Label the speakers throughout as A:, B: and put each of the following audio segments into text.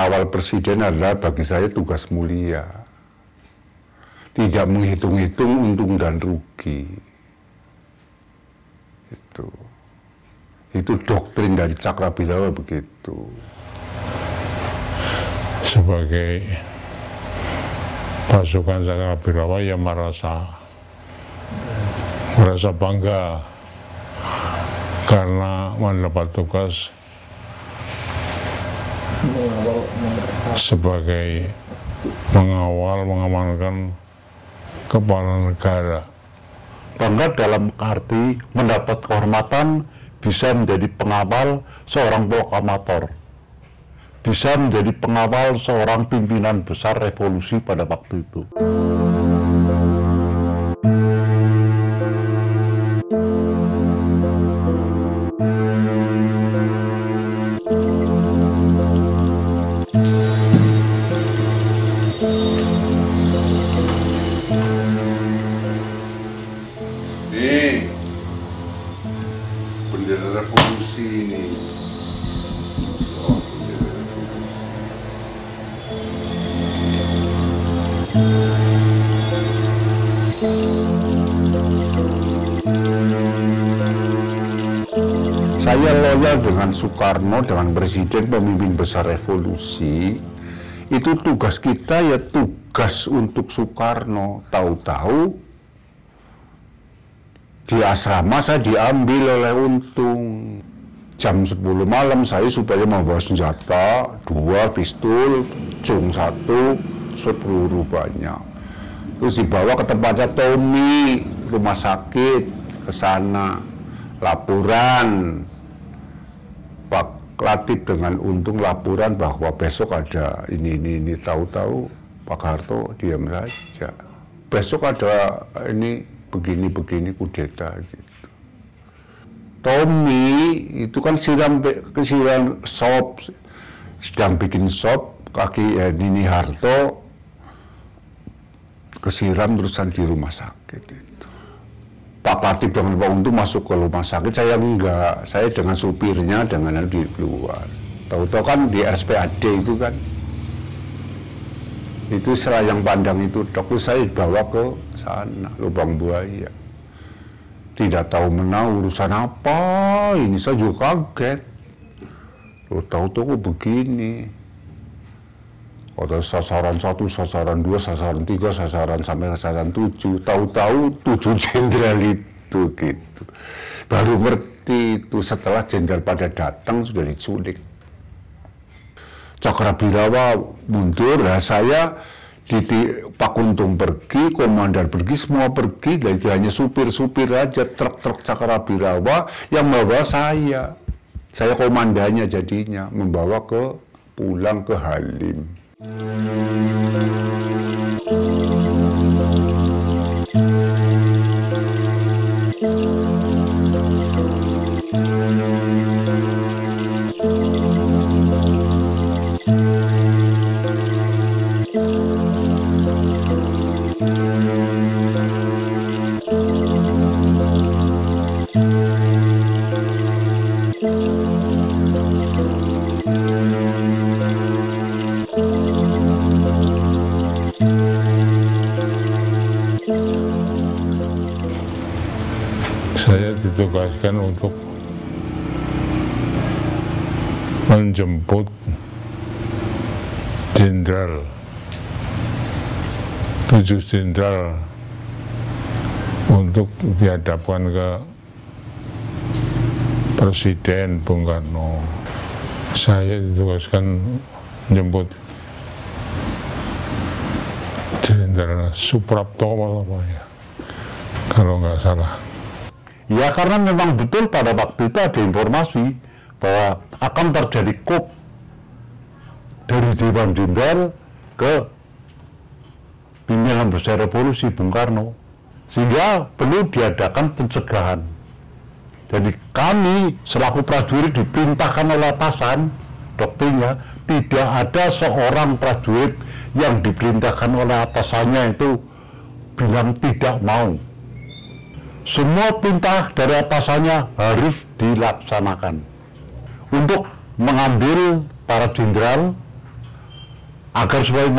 A: mengawal presiden adalah bagi saya tugas mulia. Tidak menghitung-hitung untung dan rugi. Itu. Itu doktrin dari Cakrabilawa begitu.
B: Sebagai pasukan Cakrabilawa yang merasa merasa bangga karena mendapat tugas sebagai mengawal, mengamankan kepala negara.
A: Bangga dalam arti mendapat kehormatan bisa menjadi pengawal seorang proklamator. Bisa menjadi pengawal seorang pimpinan besar revolusi pada waktu itu. Bendera revolusi ini. Saya loyal dengan Soekarno, dengan Presiden pemimpin besar revolusi. Itu tugas kita ya tugas untuk Soekarno. Tahu-tahu di asrama saya diambil oleh untung jam 10 malam saya supaya membawa senjata dua pistol cung satu sepuluh banyak terus dibawa ke tempatnya Tommy rumah sakit ke sana laporan Pak Latif dengan untung laporan bahwa besok ada ini ini ini tahu-tahu Pak Harto diam saja besok ada ini begini-begini kudeta gitu. Tommy itu kan siram kesiram sop sedang bikin sop kaki ya, Nini Harto kesiram terusan di rumah sakit itu. Pak Latif dengan Pak Untung masuk ke rumah sakit, saya enggak. Saya dengan supirnya, dengan di luar. Tahu-tahu kan di RSPAD itu kan. Itu selayang pandang itu, dok, saya bawa ke sana, lubang buaya. Tidak tahu menau urusan apa, ini saya juga kaget. Lo tahu-tahu kok begini. Ada sasaran satu, sasaran dua, sasaran tiga, sasaran sampai sasaran tujuh. Tahu-tahu tujuh jenderal itu gitu. Baru ngerti itu setelah jenderal pada datang sudah diculik. Cakrabirawa mundur, nah saya Pak Kuntung pergi, komandan pergi, semua pergi, dan hanya supir-supir aja, truk-truk Cakrabirawa yang membawa saya. Saya komandannya jadinya, membawa ke pulang ke Halim.
B: Saya ditugaskan untuk menjemput jenderal tujuh jenderal untuk dihadapkan ke Presiden Bung Karno. Saya ditugaskan menjemput Jenderal Suprapto apa ya, kalau nggak salah.
A: Ya karena memang betul pada waktu itu ada informasi bahwa akan terjadi kop dari Dewan Jenderal ke pimpinan besar revolusi Bung Karno sehingga perlu diadakan pencegahan. Jadi kami selaku prajurit diperintahkan oleh atasan doktrinnya tidak ada seorang prajurit yang diperintahkan oleh atasannya itu
C: bilang tidak mau. Semua perintah dari atasannya harus dilaksanakan untuk mengambil para jenderal agar supaya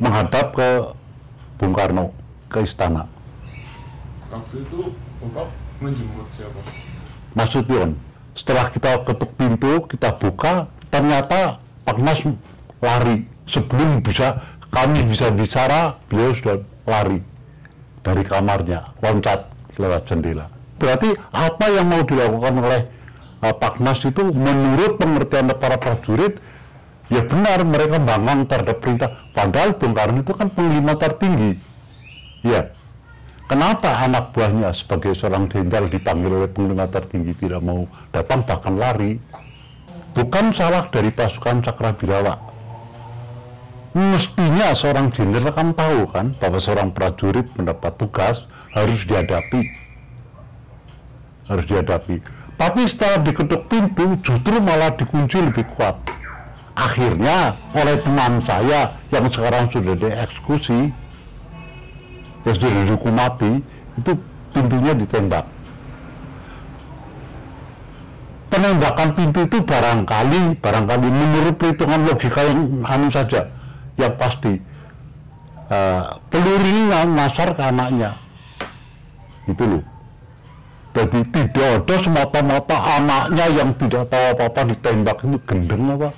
C: menghadap ke Bung Karno ke istana.
D: Waktu itu Bapak menjemput siapa?
C: Mas Sution, setelah kita ketuk pintu, kita buka, ternyata Pak Mas lari sebelum bisa kami bisa bicara, beliau sudah lari dari kamarnya, loncat lewat jendela. Berarti apa yang mau dilakukan oleh uh, Pak Nas itu menurut pengertian para prajurit ya benar mereka bangun terhadap perintah. Padahal Bung Karno itu kan panglima tertinggi. Ya. Kenapa anak buahnya sebagai seorang jenderal dipanggil oleh panglima tertinggi tidak mau datang bahkan lari? Bukan salah dari pasukan Cakrabirawa. Mestinya seorang jenderal kan tahu kan bahwa seorang prajurit mendapat tugas harus dihadapi. Harus dihadapi. Tapi setelah diketuk pintu justru malah dikunci lebih kuat. Akhirnya oleh teman saya yang sekarang sudah dieksekusi yang sudah dihukum mati itu pintunya ditembak. Penembakan pintu itu barangkali barangkali menurut perhitungan logika yang anu saja yang pasti. Uh, peluru ini nasar ke anaknya itu loh. Jadi tidak ada semata-mata anaknya yang tidak tahu apa-apa ditembak. Itu gendeng apa?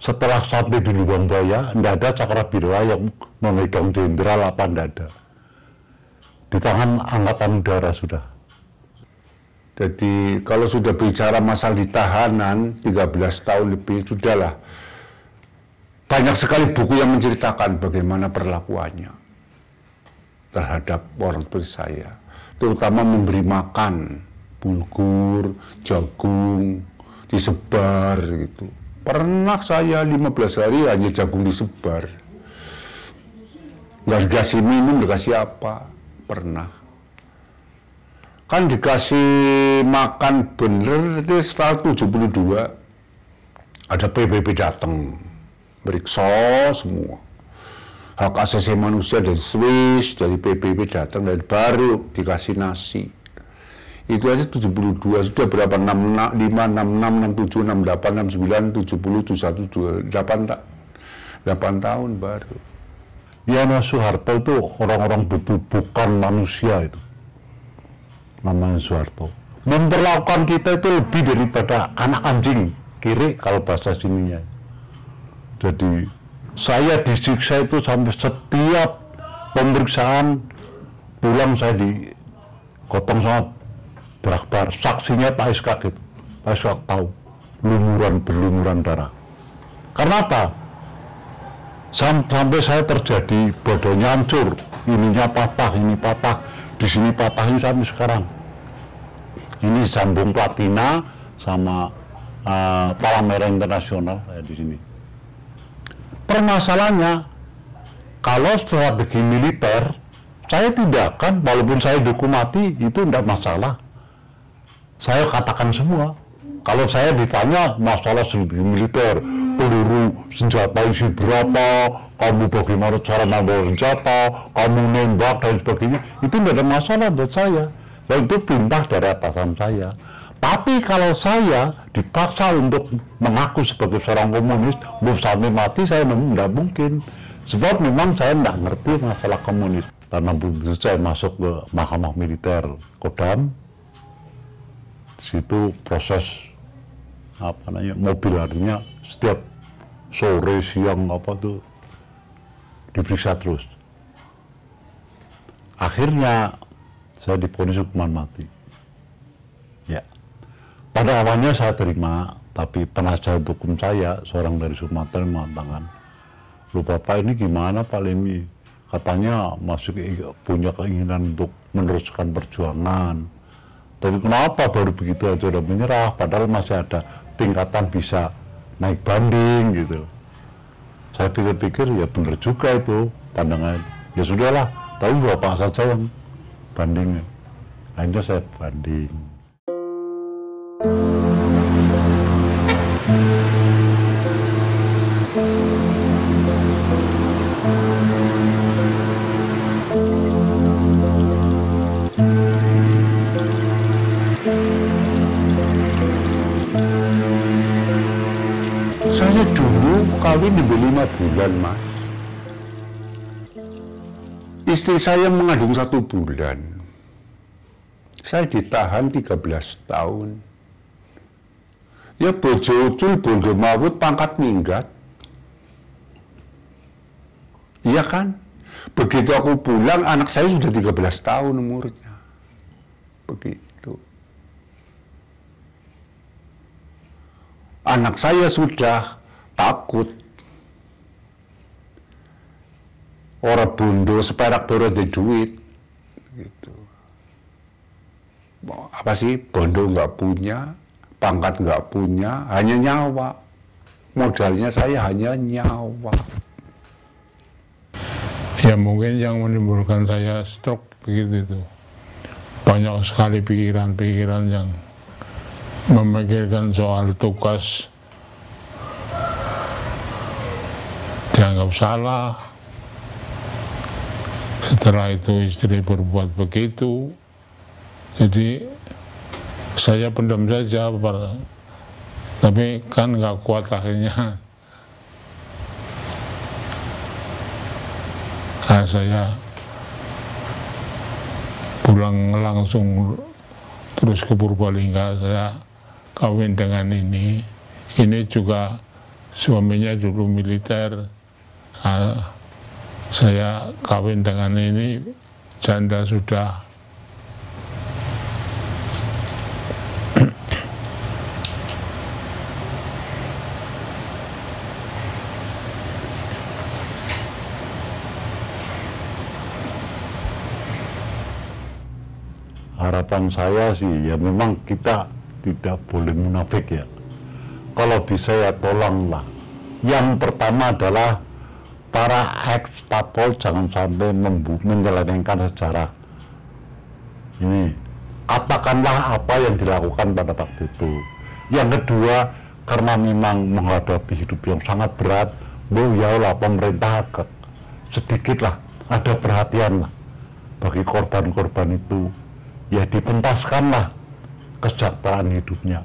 C: Setelah sampai di lubang buaya tidak ada Cakrabirwa yang memegang jenderal apa tidak ada. Di tangan angkatan udara sudah.
A: Jadi kalau sudah bicara masalah di tahanan 13 tahun lebih sudahlah. Banyak sekali buku yang menceritakan bagaimana perlakuannya terhadap orang seperti saya. Terutama memberi makan bulgur, jagung, disebar gitu. Pernah saya 15 hari hanya jagung disebar. Nggak dikasih minum, dikasih apa? Pernah. Kan dikasih makan bener, itu setelah 72 ada PBB datang, beriksa semua hak asasi manusia dari Swiss, dari PBB datang dan baru dikasih nasi. Itu aja 72, sudah berapa? 6, 5, 6, 6, 6, 7, 6, 8, 6, 9, 70, 71, 8, 8 tahun baru.
C: Yana Soeharto itu orang-orang betul bukan manusia itu. Namanya Soeharto. Memperlakukan kita itu lebih daripada anak anjing kiri kalau bahasa sininya. Jadi saya disiksa itu sampai setiap pemeriksaan pulang saya di kotong sama Drakbar saksinya Pak Iskak itu Pak Iskak tahu lumuran berlumuran darah. Karena apa? Sam sampai saya terjadi bodohnya hancur ininya patah ini patah di sini patah ini sampai sekarang. Ini sambung platina sama uh, Palamera Internasional saya di sini permasalahannya kalau strategi militer saya tidak kan walaupun saya dukung mati itu tidak masalah. Saya katakan semua. Kalau saya ditanya masalah strategi militer peluru senjata isi berapa kamu bagaimana cara membawa senjata kamu nembak dan sebagainya itu tidak ada masalah buat saya. Dan itu perintah dari atasan saya tapi kalau saya dipaksa untuk mengaku sebagai seorang komunis, mau sampai mati saya memang tidak mungkin. Sebab memang saya tidak ngerti masalah komunis. Karena begitu saya masuk ke Mahkamah Militer Kodam, situ proses apa namanya mobil artinya setiap sore siang apa tuh diperiksa terus. Akhirnya saya diponis hukuman mati. Pada awalnya saya terima, tapi penasihat hukum saya, seorang dari Sumatera mengatakan, lu Bapak ini gimana Pak Lemi? Katanya masih punya keinginan untuk meneruskan perjuangan. Tapi kenapa baru begitu aja udah menyerah, padahal masih ada tingkatan bisa naik banding gitu. Saya pikir-pikir ya benar juga itu pandangan. Ya sudahlah, tapi Bapak saja yang bandingnya. Akhirnya saya banding.
A: Saya dulu kawin di lima bulan, Mas. Istri saya mengandung satu bulan. Saya ditahan 13 tahun. Ya bojo ucul, bondo mawut, pangkat minggat. Iya kan? Begitu aku pulang, anak saya sudah 13 tahun umurnya. Begitu. Anak saya sudah takut. Orang bondo seperak baru ada duit. Gitu. Apa sih? Bondo nggak punya, pangkat nggak punya, hanya nyawa. Modalnya saya hanya nyawa.
B: Ya mungkin yang menimbulkan saya stroke begitu itu. Banyak sekali pikiran-pikiran yang memikirkan soal tugas dianggap salah. Setelah itu istri berbuat begitu. Jadi saya pendam saja, tapi kan nggak kuat akhirnya nah, saya pulang langsung terus ke Purbalingga saya kawin dengan ini. Ini juga suaminya dulu militer. Nah, saya kawin dengan ini janda sudah.
C: Harapan saya sih ya memang kita tidak boleh munafik ya. Kalau bisa ya tolonglah. Yang pertama adalah para ex jangan sampai menyelewengkan sejarah ini. Katakanlah apa yang dilakukan pada waktu itu. Yang kedua, karena memang menghadapi hidup yang sangat berat, bu ya pemerintah agak sedikitlah ada perhatian lah bagi korban-korban itu ya dipentaskanlah kesejahteraan hidupnya.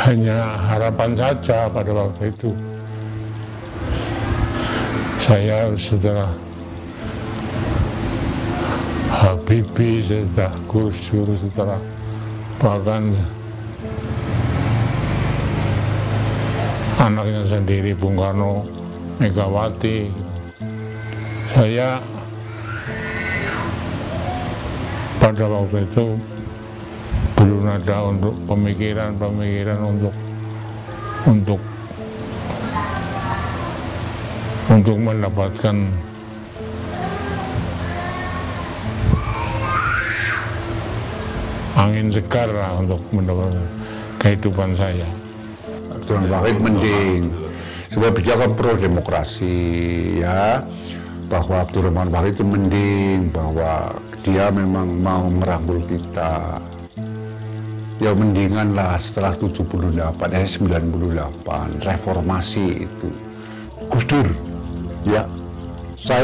B: hanya harapan saja pada waktu itu saya setelah Habibie setelah Gus Dur setelah bahkan anaknya sendiri Bung Karno Megawati saya pada waktu itu belum ada untuk pemikiran-pemikiran untuk untuk untuk mendapatkan angin segar lah untuk mendapatkan kehidupan saya.
A: Abdurrahman Wahid mending. Sebab bicara pro demokrasi ya. Bahwa Abdurrahman Wahid itu mending bahwa dia memang mau merangkul kita. Ya mendingan lah setelah 78 eh 98 reformasi itu.
C: Gus Dur ya